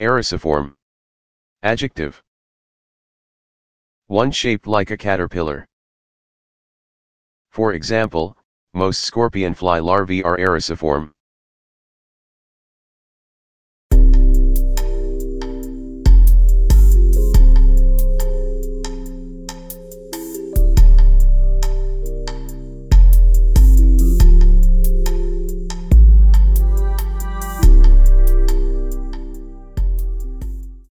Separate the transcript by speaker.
Speaker 1: Erisiform, Adjective. One shaped like a caterpillar. For example, most scorpion fly larvae are erisiform.